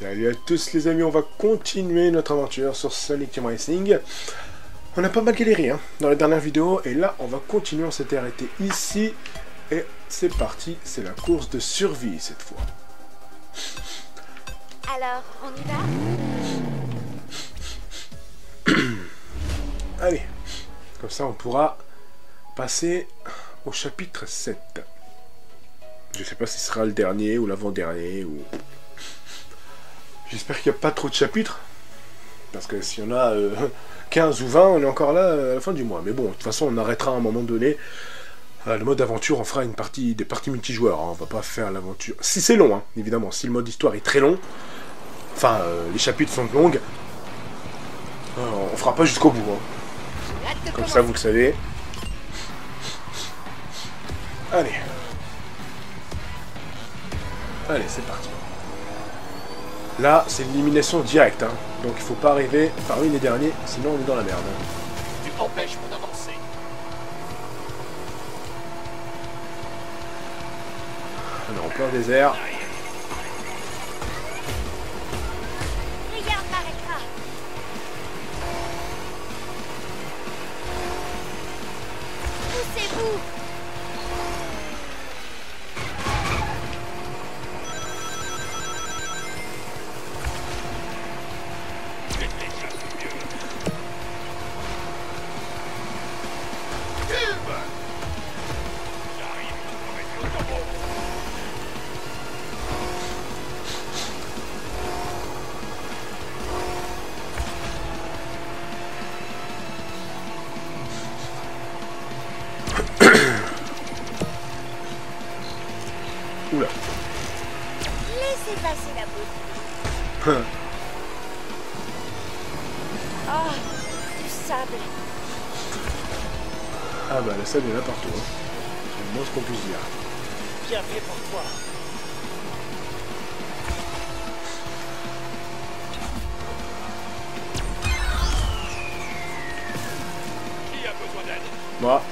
Salut à tous les amis, on va continuer notre aventure sur Sonic Team Racing. On a pas mal galéré hein, dans la dernière vidéo et là on va continuer, on s'était arrêté ici et c'est parti, c'est la course de survie cette fois. Alors, on y va? Allez, comme ça on pourra passer au chapitre 7. Je sais pas si ce sera le dernier ou l'avant-dernier ou... J'espère qu'il n'y a pas trop de chapitres. Parce que s'il y en a 15 ou 20, on est encore là à la fin du mois. Mais bon, de toute façon, on arrêtera à un moment donné. Euh, le mode aventure, on fera une partie, des parties multijoueurs. Hein. On va pas faire l'aventure. Si c'est long, hein, évidemment. Si le mode histoire est très long, enfin, euh, les chapitres sont longues, euh, on fera pas jusqu'au bout. hein. Comme ça, vous le savez. Allez. Allez, c'est parti. Là, c'est l'élimination directe, hein. donc il faut pas arriver par une des derniers, sinon on est dans la merde. Tu empêches mon avancée. On est en plein désert. La beauté. Oh, du sable. ah bah la salle est là partout. Hein. C'est le moins ce qu'on puisse dire. Bien fait pour toi. Qui a besoin d'aide? Moi,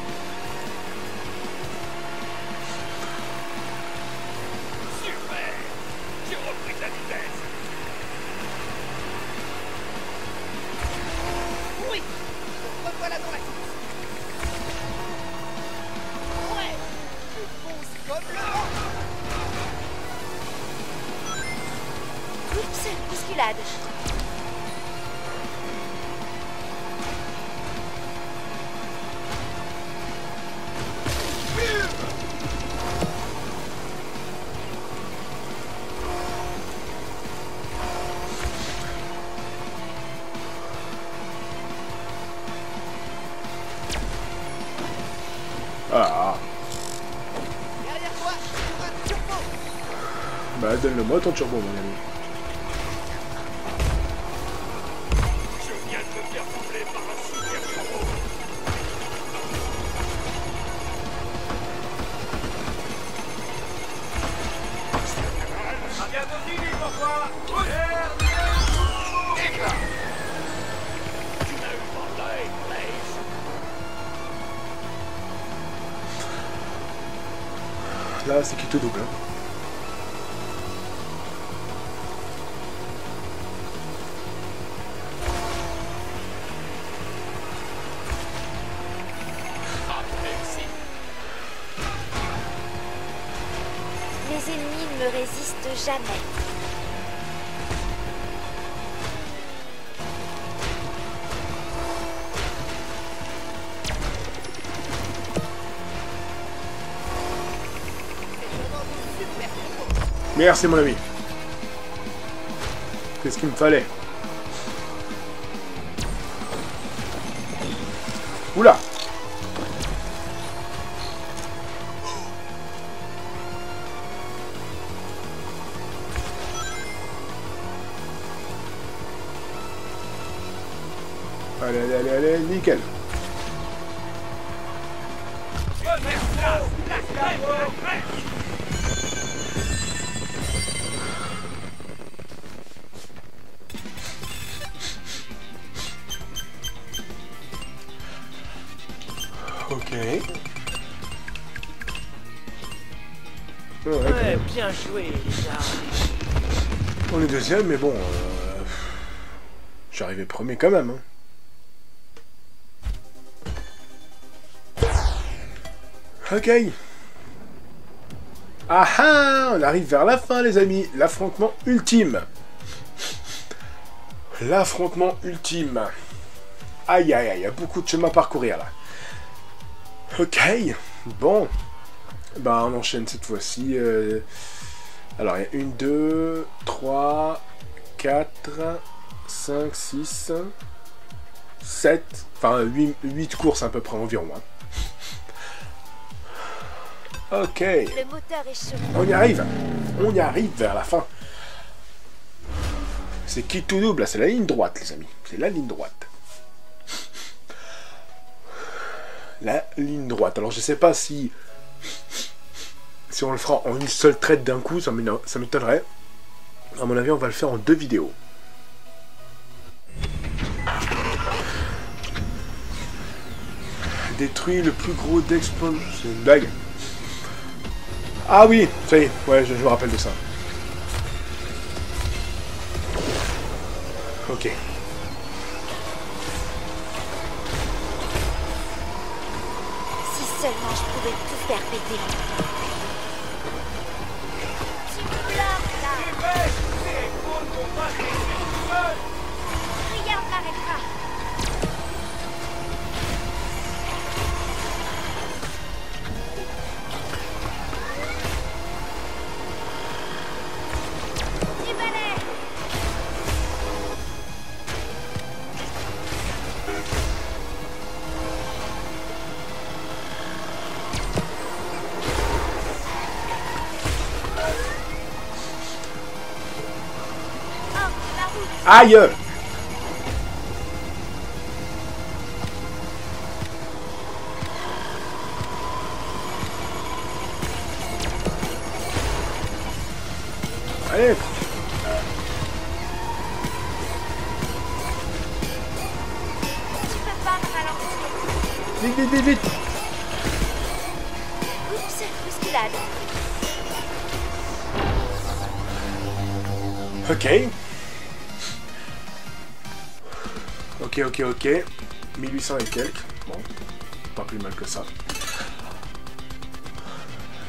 Tu m'as eu par l'œil, Blaze Là, c'est qui te double. hein. Me résistent jamais. Merci mon ami. C'est ce qu'il me fallait. Oula Allez, allez, allez, allez, nickel. Ok. Ouais, Ouais, bien joué, Lisa. On est deuxième, mais bon... euh, arrivé premier quand même. hein. Ok. Ah ah On arrive vers la fin, les amis. L'affrontement ultime. L'affrontement ultime. Aïe aïe aïe, il y a beaucoup de chemin à parcourir là. Ok. Bon. Bah on enchaîne cette fois-ci. euh, Alors il y a une, deux, trois, quatre, cinq, six, sept, enfin huit, courses à peu près environ. hein. Ok. Le moteur est chaud. On y arrive. On y arrive vers la fin. C'est qui tout double? C'est la ligne droite, les amis. C'est la ligne droite. La ligne droite. Alors je sais pas si si on le fera en une seule traite d'un coup, ça m'étonnerait. À mon avis, on va le faire en deux vidéos. Détruit le plus gros d'explosion. C'est une blague. Ah oui, ça y est, ouais, je, je me rappelle de ça. Ok. Si seulement je pouvais tout faire péter. Tu me bloques là Rien de 1800 et quelques. Bon, pas plus mal que ça.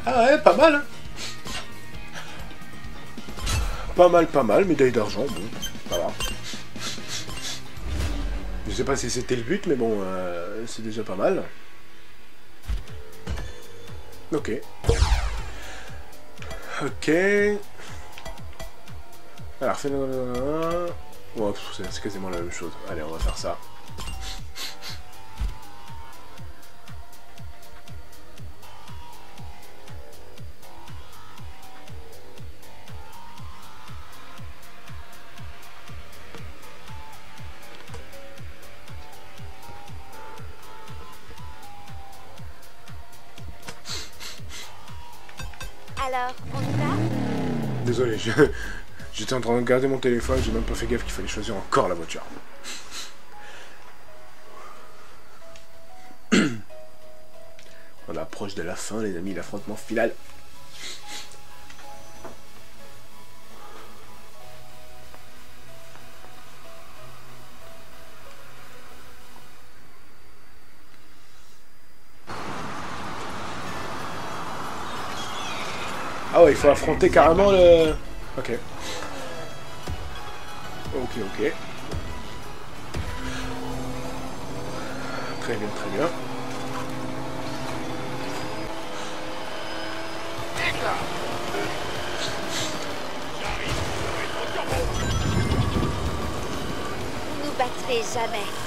Ah ouais, pas mal. hein. Pas mal, pas mal. Médaille d'argent, bon, va. Je sais pas si c'était le but, mais bon, euh, c'est déjà pas mal. Ok. Ok. Alors, c'est c'est quasiment la même chose. Allez, on va faire ça. J'étais en train de regarder mon téléphone, j'ai même pas fait gaffe qu'il fallait choisir encore la voiture. On approche de la fin, les amis, l'affrontement final. Il faut affronter carrément le... Ok. Ok, ok. Très bien, très bien. Nous battrez jamais.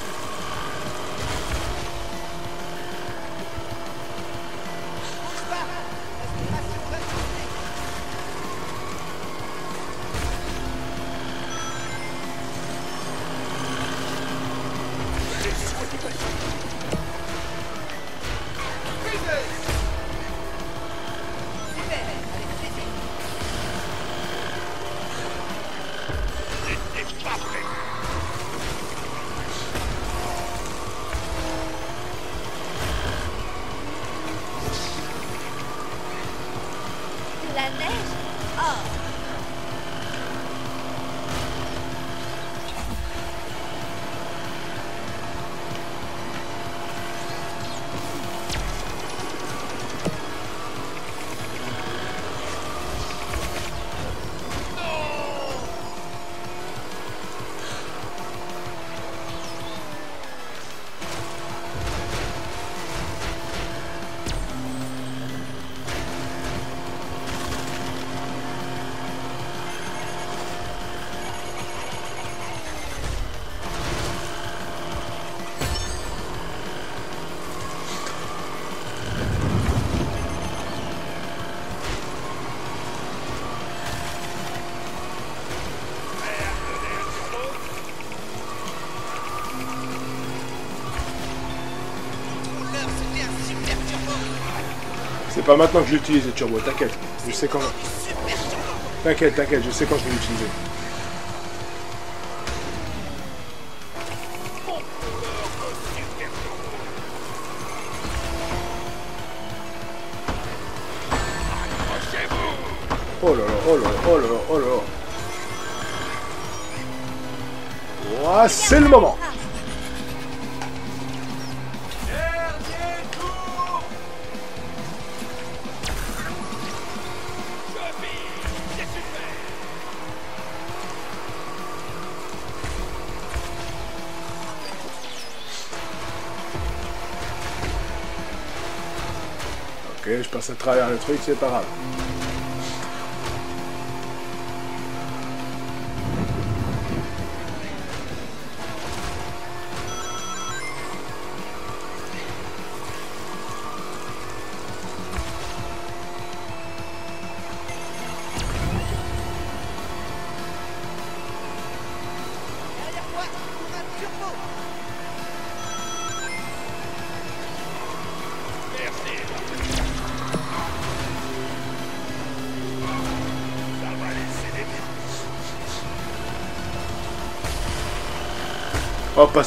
Maintenant que je l'utilise le turbo, t'inquiète. Je sais quand. T'inquiète, t'inquiète, je sais quand je vais l'utiliser. Oh là là, oh là oh là oh là. Ouah, c'est le moment. Je passe à travers le truc, c'est pas grave.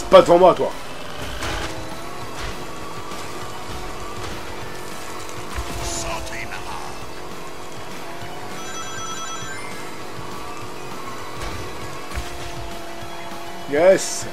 Pas devant moi, toi. Yes.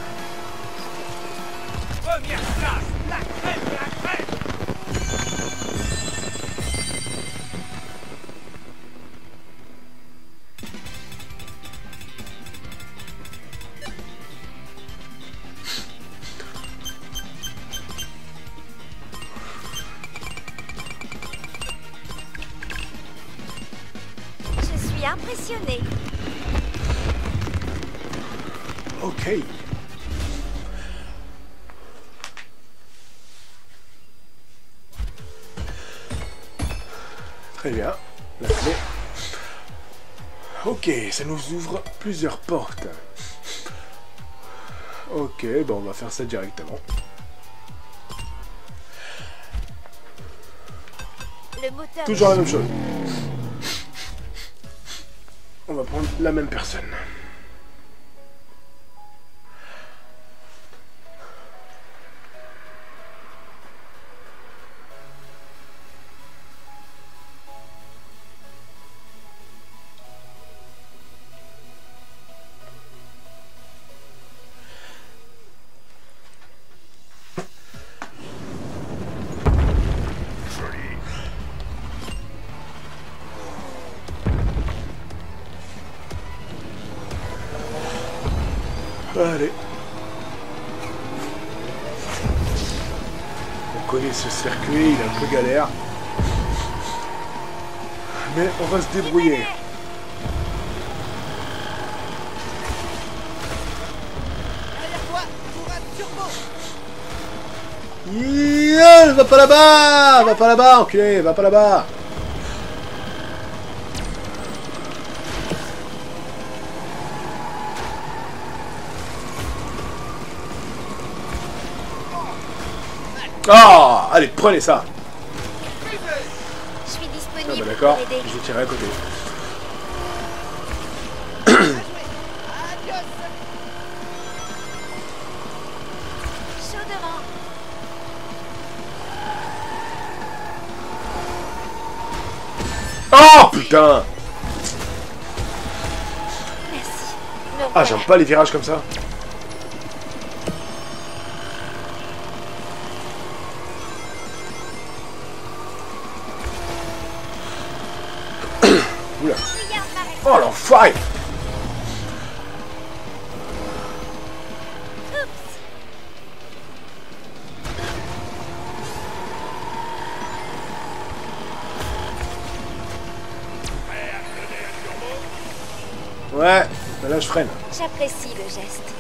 Ok, ça nous ouvre plusieurs portes. Ok, bon, on va faire ça directement. Le moteur. Toujours la même chose. On va prendre la même personne. Galère. Mais on va se débrouiller. Yeah, va pas là-bas Va pas là-bas, enculé Va pas là-bas Ah Allez, prenez ça d'accord, vais tirer à côté. Oh putain Merci. Me Ah, j'aime pas les virages comme ça. Ouais, bah là je freine. J'apprécie le geste.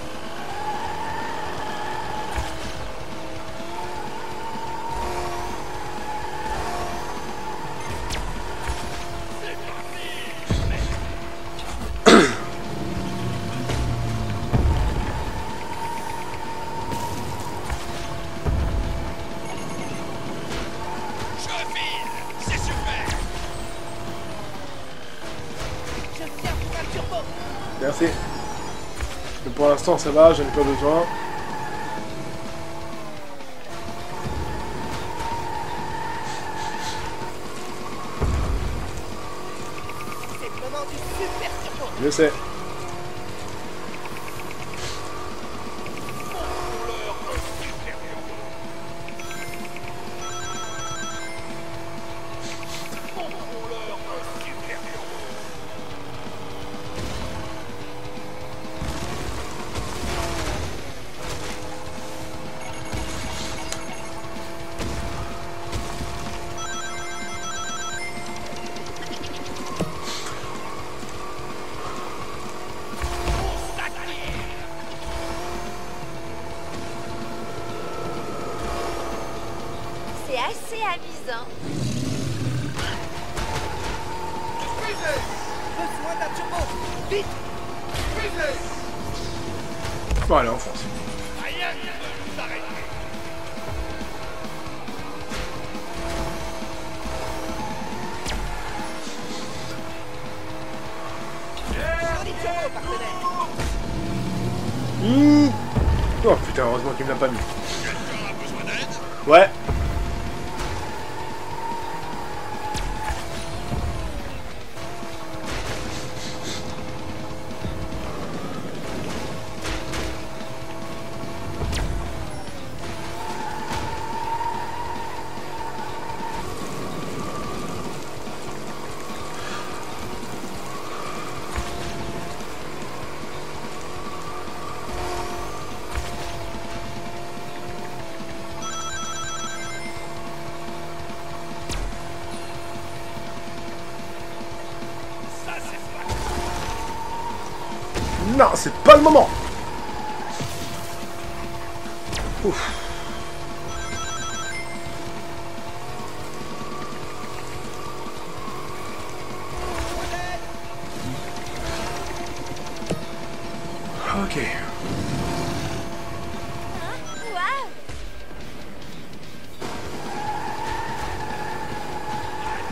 Merci. Mais pour l'instant, ça va, j'en ai pas besoin. C'est vraiment du super turbo. Je sais. Mmh. Oh putain, heureusement qu'il me l'a pas mis. Ouais.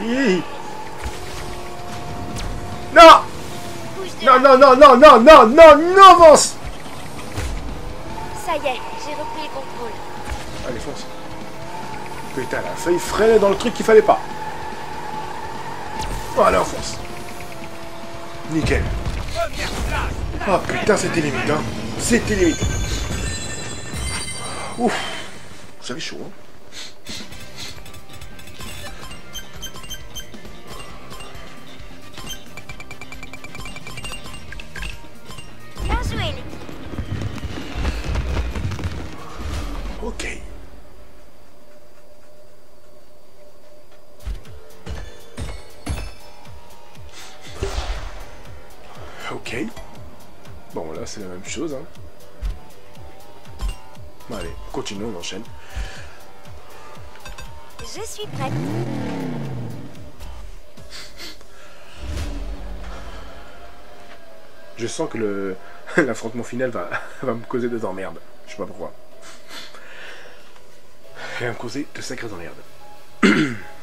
Non Non, non, non, non, non, non, non, non, avance Ça y est, j'ai repris le contrôle. Allez, fonce. Putain, elle a failli freiner dans le truc qu'il fallait pas. Voilà, on fonce. Nickel. Oh putain, c'était limite, hein. C'était limite. Ouf. J'avais chaud, hein. Hein. Bon, allez, continuons, on enchaîne. Je suis prête. Je sens que le l'affrontement final va, va me causer des emmerdes. Je sais pas pourquoi. Il va me causer de sacrées emmerdes.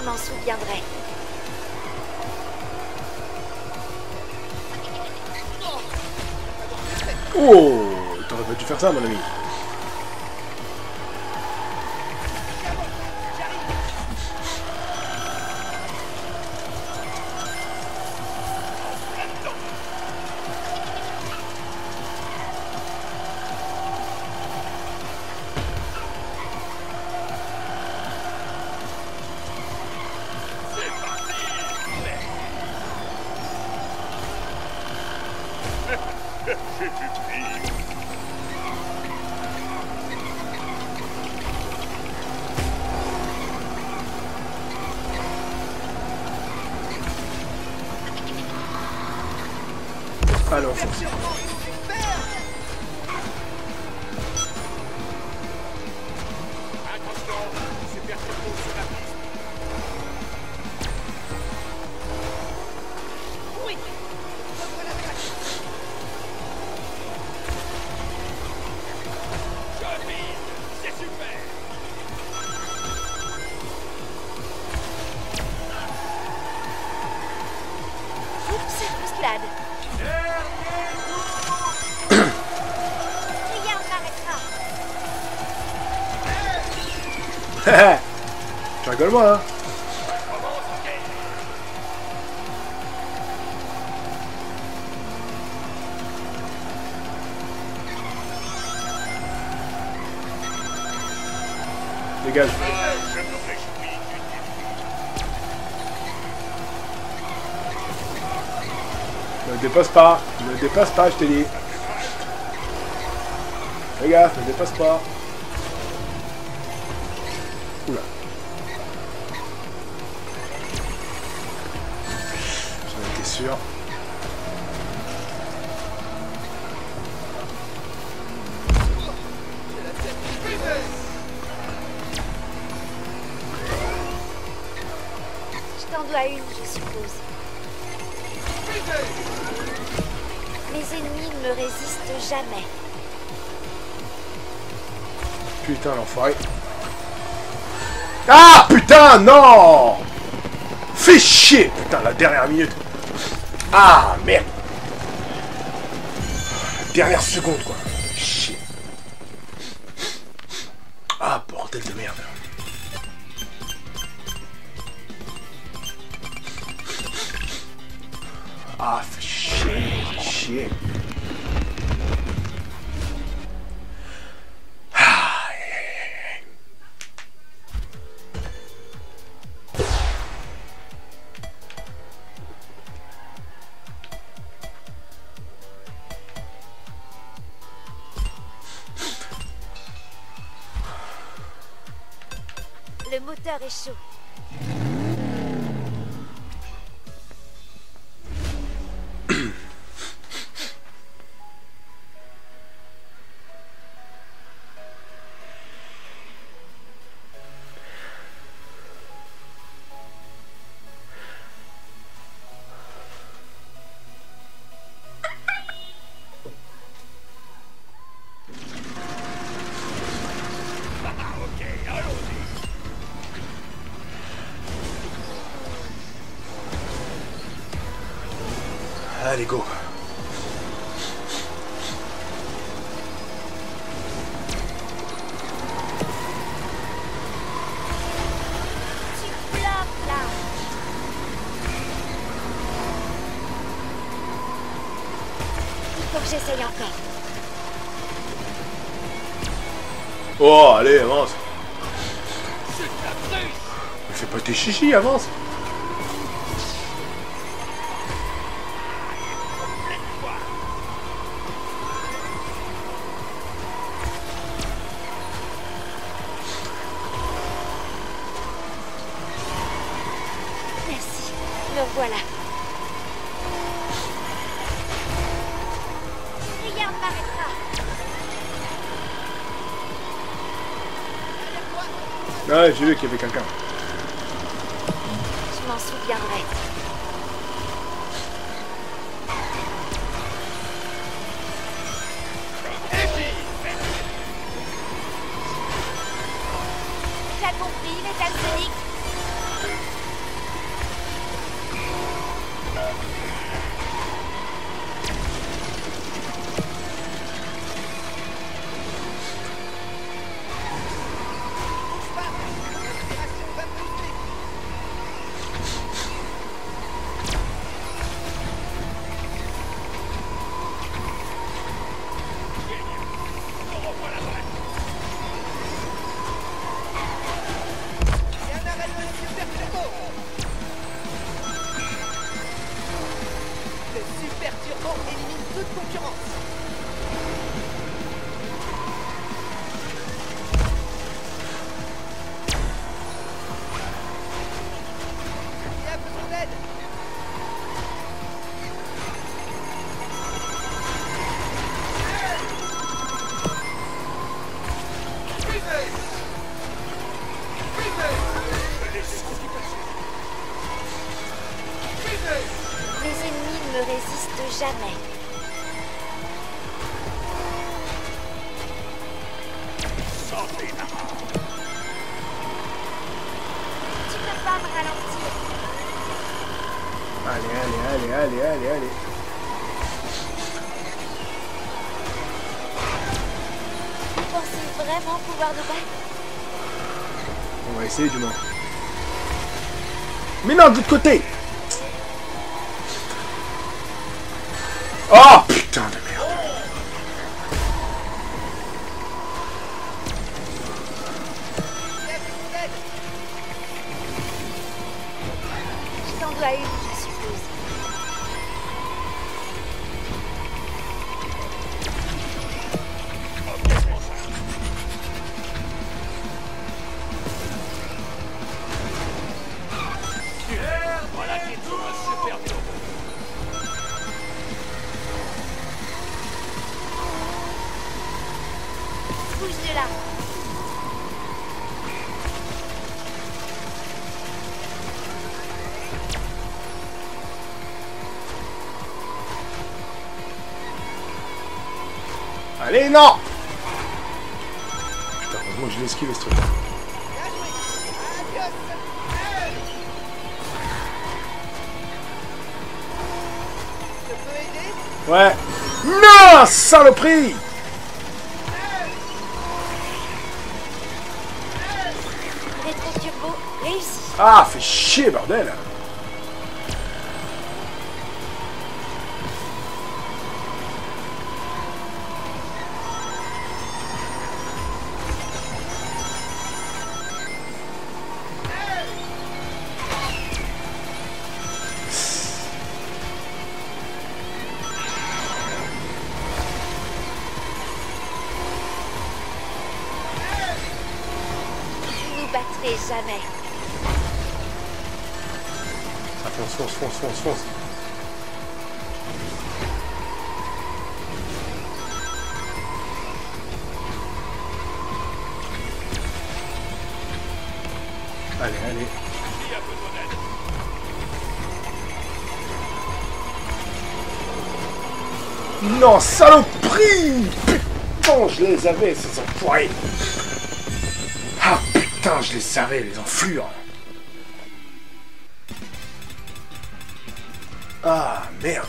Je m'en souviendrai. Oh T'aurais pas dû faire ça, mon ami. Attention, super turbo sur la tu rigoles moi, hein. Dégage. Ne dépasse pas. Ne dépasse pas, je t'ai dit. Fais gaffe, ne dépasse pas. Sûr. Je t'en dois une, je suppose. Mes ennemis ne me résistent jamais. Putain, l'enfoiré. Ah, putain, non Fais chier, putain, la dernière minute. Ah, merde. Dernière seconde, quoi. Le moteur est chaud. Voilà. Rien ne m'arrêtera. Ouais, j'ai vu qu'il y avait quelqu'un. Je m'en souviendrai. Je non Putain, heureusement que je l'ai esquivé ce truc. Ouais. Non, saloperie. Ah, fait chier, bordel jamais. Ah, fonce, fonce, fonce, fonce. Allez, allez. Non, saloperie Putain, je les avais, ces enfoirés putain, je les savais, les enflures Ah, merde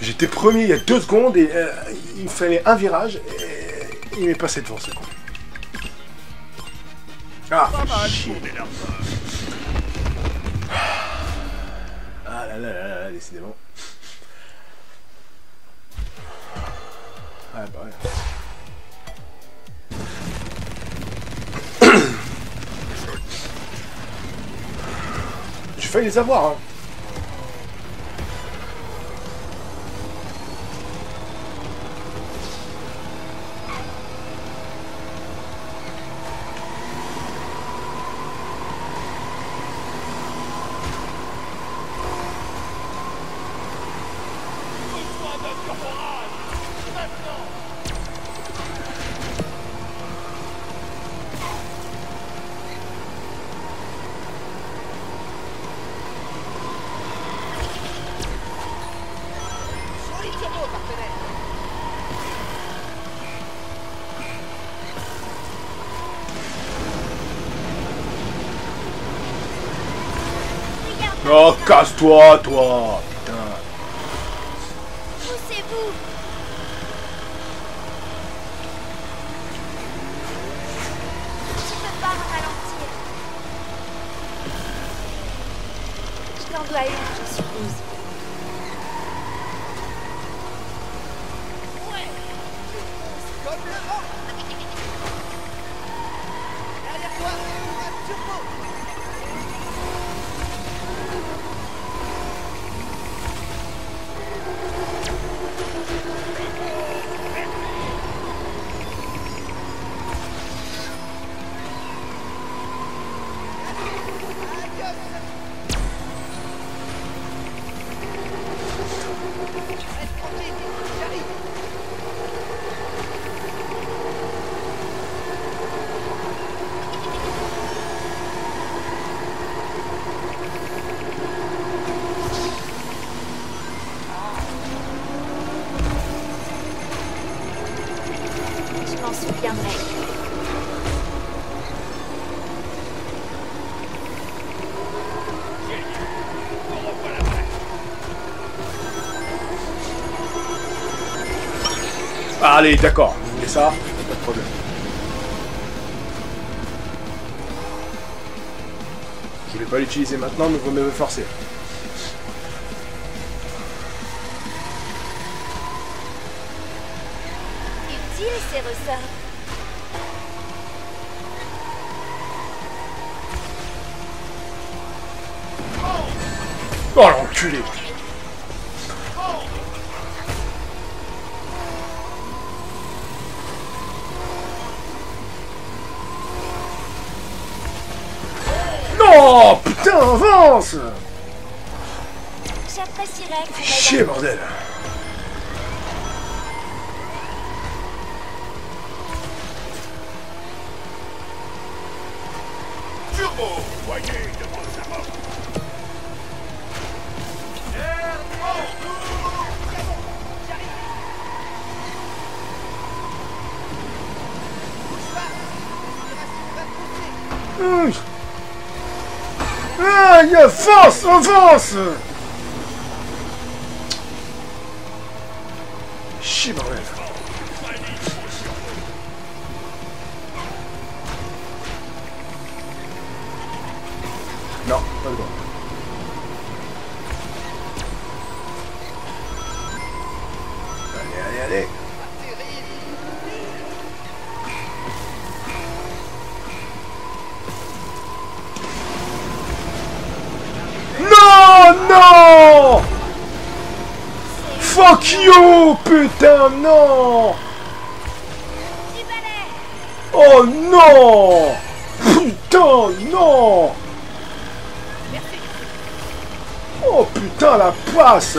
J'étais premier il y a deux secondes et euh, il me fallait un virage et il m'est passé devant ce con. Ah, chier. Ah là là là là, décidément. Ah bah ouais. Failli les avoir, hein. Casse-toi, toi Putain. poussez-vous. Tu peux pas me ralentir. Je t'en dois une, je suppose. Allez, d'accord. Et ça, pas de problème. Je vais pas l'utiliser maintenant, mais vous me forcer. Utile ces ressorts. Oh l'enculé J'apprécierais que Chier, bordel Aïe, avance, avance Chier, bordel Non, pas le droit. Allez, allez, allez Non, Fuck you, putain, non! Oh non! Putain, non! Oh putain, la passe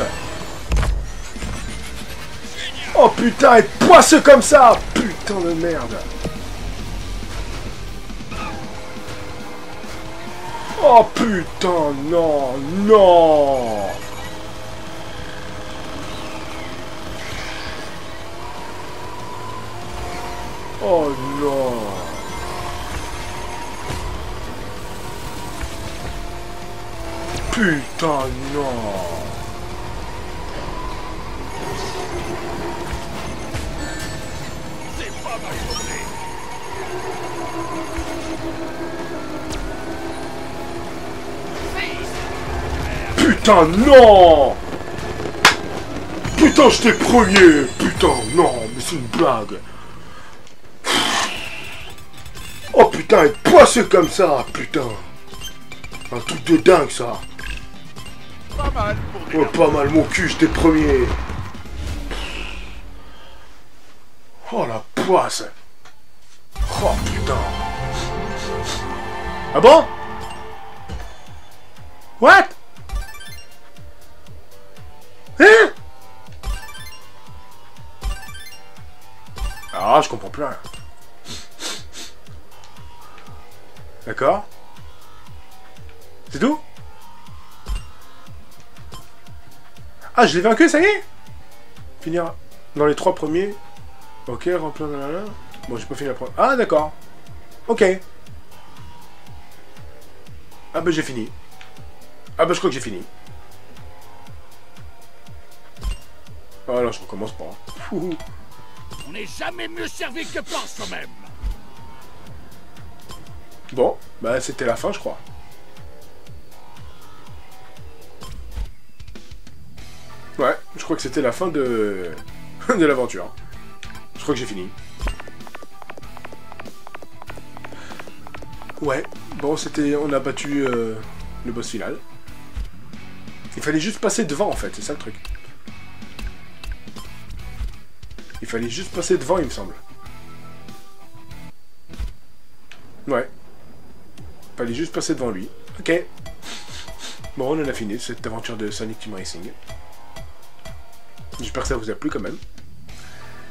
Oh putain, être poisseux comme ça! Putain de merde Oh putain, non, non. Oh non. Putain, non C'est pas ma journée Putain, non! Putain, j'étais premier! Putain, non, mais c'est une blague! Oh putain, être poisseux comme ça, putain! Un truc de dingue, ça! Pas mal pour Oh, pas mal, mon cul, j'étais premier! Oh, la poisse! Oh, putain! Ah bon? What? Je comprends plus. D'accord? C'est tout? Ah, je l'ai vaincu, ça y est Finir dans les trois premiers. Ok, remplir. Bon, j'ai pas fini la première. Ah, d'accord. Ok. Ah, bah, j'ai fini. Ah, bah, je crois que j'ai fini. Ah, je recommence pas. On n'est jamais mieux servi que par soi-même Bon, bah, c'était la fin, je crois. Ouais, je crois que c'était la fin de, de l'aventure. Je crois que j'ai fini. Ouais, bon, c'était, on a battu euh, le boss final. Il fallait juste passer devant, en fait, c'est ça le truc. Il fallait juste passer devant, il me semble. Ouais. Il fallait juste passer devant lui. Ok. Bon, on en a fini cette aventure de Sonic Team Racing. J'espère que ça vous a plu quand même.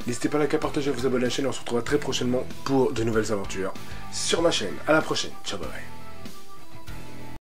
N'hésitez pas à liker, à partager, à vous abonner à la chaîne. On se retrouvera très prochainement pour de nouvelles aventures sur ma chaîne. À la prochaine. Ciao, bye bye.